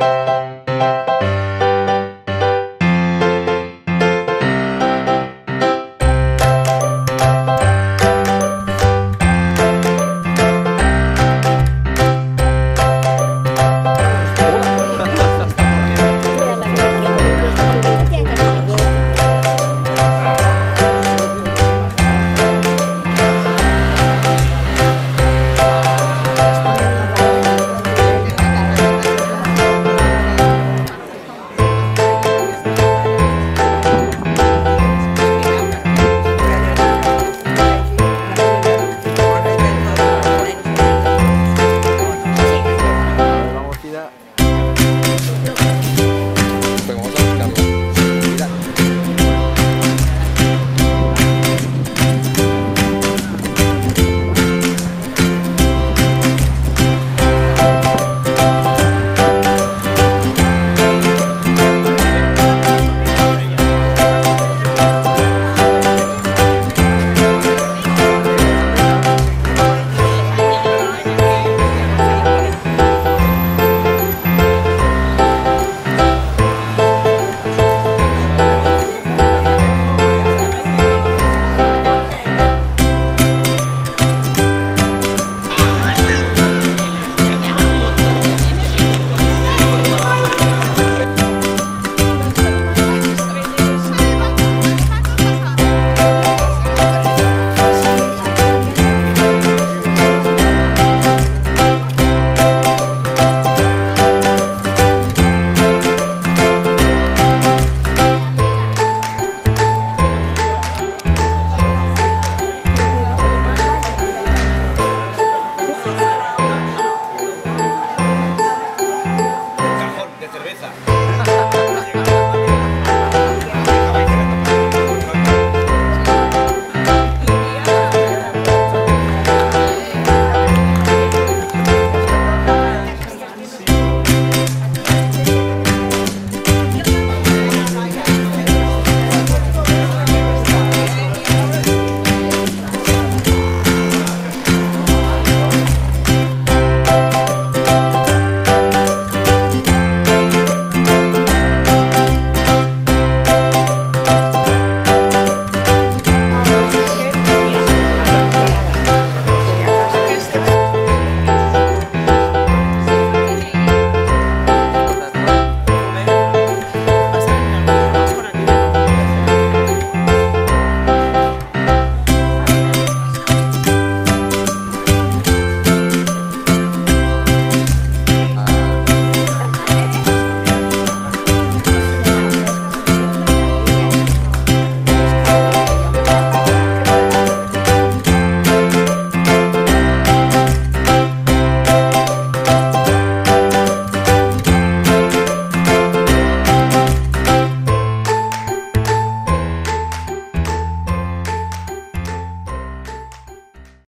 Música ハハハハ!